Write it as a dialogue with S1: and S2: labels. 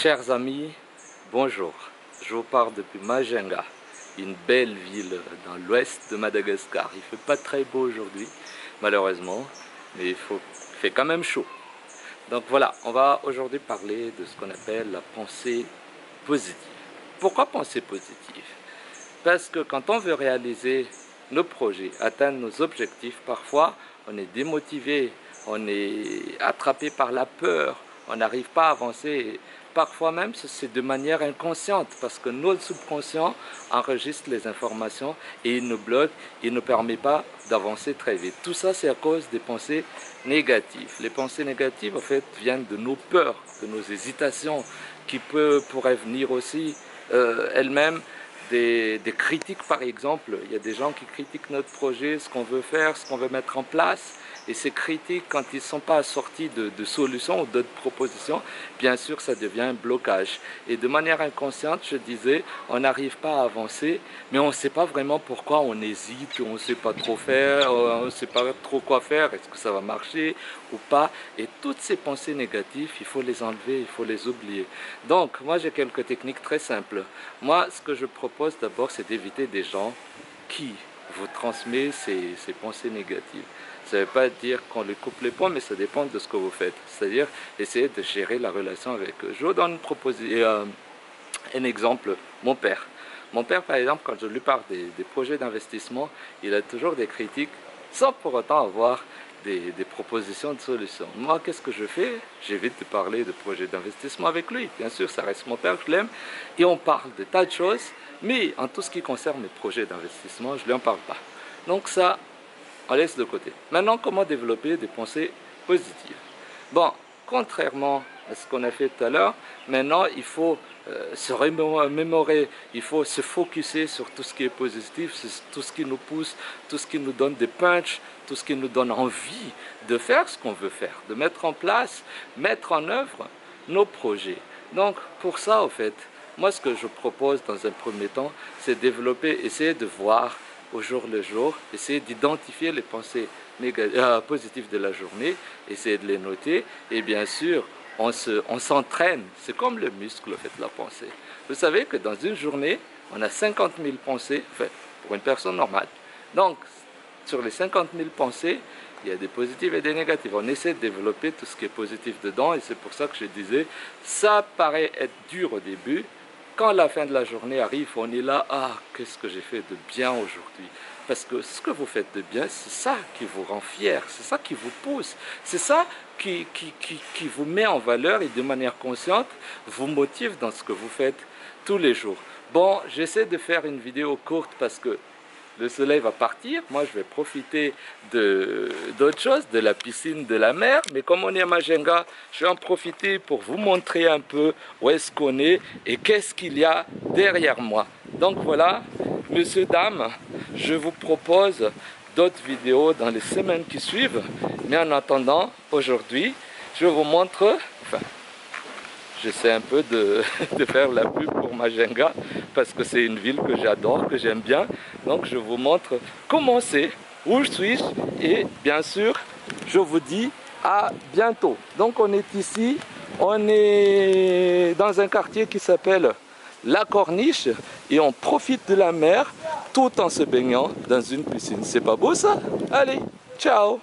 S1: Chers amis, bonjour. Je vous parle depuis Majenga, une belle ville dans l'ouest de Madagascar. Il ne fait pas très beau aujourd'hui, malheureusement, mais il, faut, il fait quand même chaud. Donc voilà, on va aujourd'hui parler de ce qu'on appelle la pensée positive. Pourquoi penser positive? Parce que quand on veut réaliser nos projets, atteindre nos objectifs, parfois on est démotivé, on est attrapé par la peur, on n'arrive pas à avancer. Parfois même, c'est de manière inconsciente parce que notre subconscient enregistre les informations et il nous bloque, il ne permet pas d'avancer très vite. Tout ça, c'est à cause des pensées négatives. Les pensées négatives, en fait, viennent de nos peurs, de nos hésitations, qui peut, pourraient venir aussi euh, elles-mêmes des, critiques, par exemple. Il y a des gens qui critiquent notre projet, ce qu'on veut faire, ce qu'on veut mettre en place. Et ces critiques, quand ils ne sont pas assortis de, solutions ou d'autres propositions, bien sûr, ça devient un blocage. Et de manière inconsciente, je disais, on n'arrive pas à avancer, mais on ne sait pas vraiment pourquoi on hésite, on ne sait pas trop faire, on ne sait pas trop quoi faire, est-ce que ça va marcher ou pas. Et toutes ces pensées négatives, il faut les enlever, il faut les oublier. Donc, moi, j'ai quelques techniques très simples. Moi, ce que je propose d'abord, c'est d'éviter des gens qui vous transmettent ces pensées négatives. Ça ne veut pas dire qu'on les coupe les ponts, mais ça dépend de ce que vous faites. C'est-à-dire essayer de gérer la relation avec eux. Je vous donne euh, un exemple. Mon père. Mon père, par exemple, quand je lui parle des, projets d'investissement, il a toujours des critiques sans pour autant avoir des, des propositions de solutions. Moi, qu'est-ce que je fais? J'évite de parler de projets d'investissement avec lui. Bien sûr, ça reste mon père, je l'aime. Et on parle de tas de choses, mais en tout ce qui concerne mes projets d'investissement, je ne lui en parle pas. Donc ça, on laisse de côté. Maintenant, comment développer des pensées positives? Bon, contrairement à ce qu'on a fait tout à l'heure, maintenant, il faut euh, se remémorer, il faut se focuser sur tout ce qui est positif, tout ce qui nous pousse, tout ce qui nous donne des punchs, tout ce qui nous donne envie de faire ce qu'on veut faire, de mettre en place, mettre en œuvre nos projets. Donc, pour ça, au fait, moi, ce que je propose dans un premier temps, c'est développer, essayer de voir au jour le jour, essayer d'identifier les pensées euh, positives de la journée, essayer de les noter, et bien sûr, on s'entraîne, on c'est comme le muscle, fait, la pensée. Vous savez que dans une journée, on a 50 000 pensées, enfin, pour une personne normale. Donc, sur les 50 000 pensées, il y a des positives et des négatives. On essaie de développer tout ce qui est positif dedans, et c'est pour ça que je disais, ça paraît être dur au début, quand la fin de la journée arrive, on est là, ah, qu'est-ce que j'ai fait de bien aujourd'hui? Parce que ce que vous faites de bien, c'est ça qui vous rend fier, c'est ça qui vous pousse, c'est ça qui, qui, qui, qui, vous met en valeur et de manière consciente vous motive dans ce que vous faites tous les jours. Bon, j'essaie de faire une vidéo courte parce que le soleil va partir, moi je vais profiter d'autre chose, de la piscine, de la mer, mais comme on est à Majenga, je vais en profiter pour vous montrer un peu où est-ce qu'on est et qu'est-ce qu'il y a derrière moi. Donc voilà, monsieur, dame, je vous propose d'autres vidéos dans les semaines qui suivent, mais en attendant, aujourd'hui, je vous montre, j'essaie un peu de, faire la pub pour Majenga parce que c'est une ville que j'adore, que j'aime bien. Donc je vous montre comment c'est, où je suis et bien sûr je vous dis à bientôt. Donc on est ici, on est dans un quartier qui s'appelle La Corniche et on profite de la mer tout en se baignant dans une piscine. C'est pas beau ça? Allez, ciao